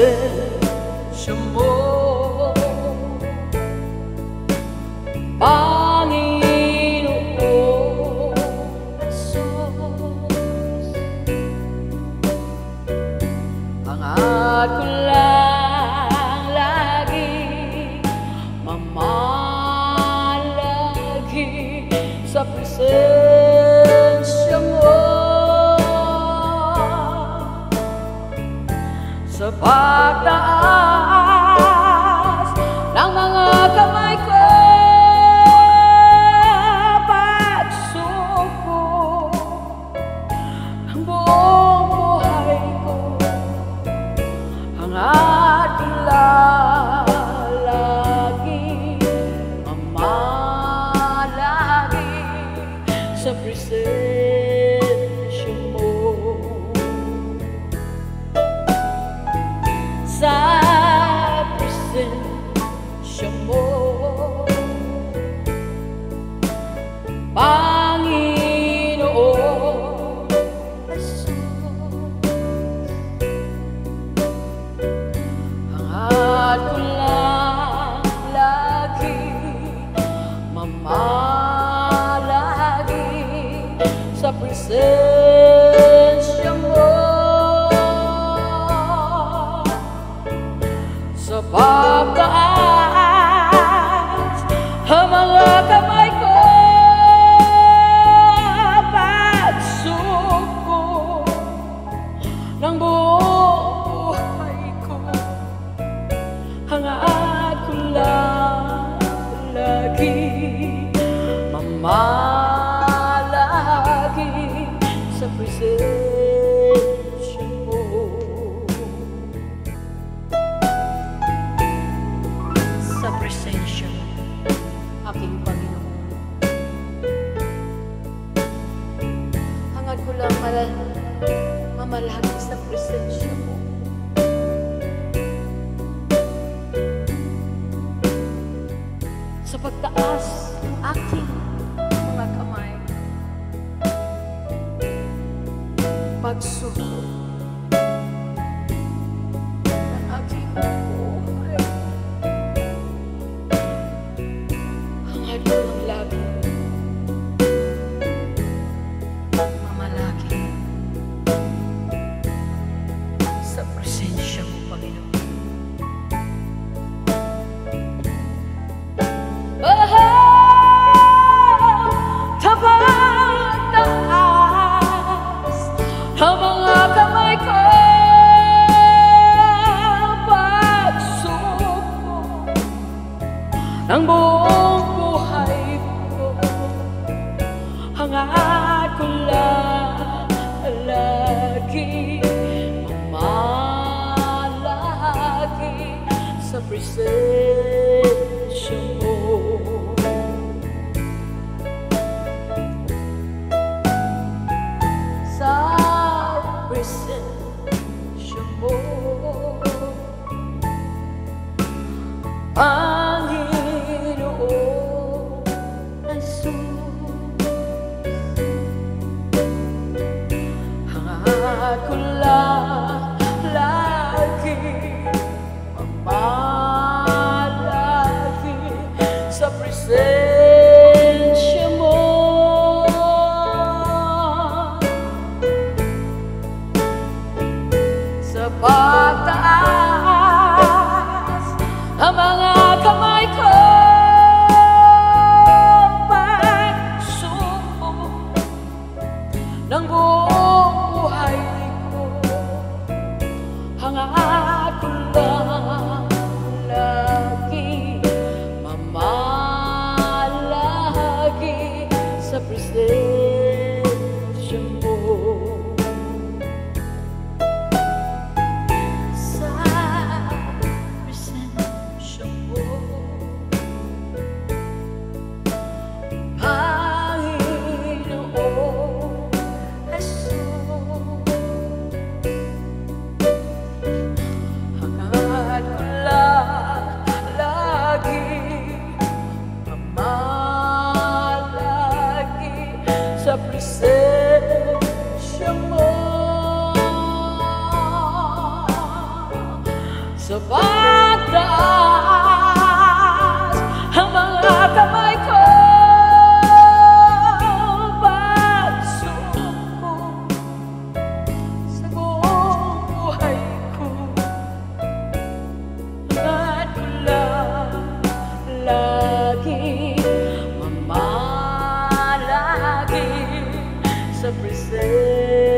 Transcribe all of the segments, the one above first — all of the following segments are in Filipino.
at ko lang sa pagtaas. malapit sa presensya mo. Sa pagtaas ng aking mga kamay, pagsuko ng buong buhay ko. Hangad ko lang lagi Mamalagi sa presensya presensyo Panginoon Jesus. Pagtaas ang mga kamay ko Pagsumbo ng buong buhay ko. Hangaan say.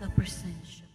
Supper Sensual.